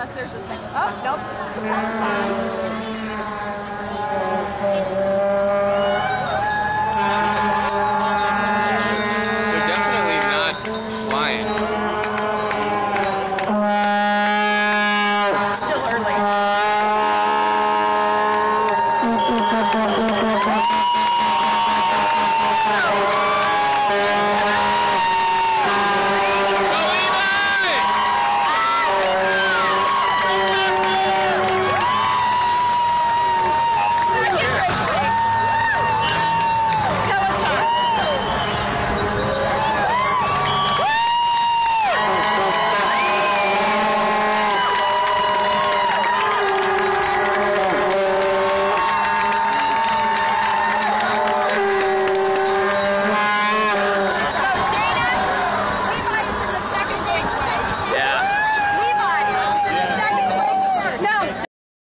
unless there's a second. Oh, nope,